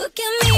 Look at me.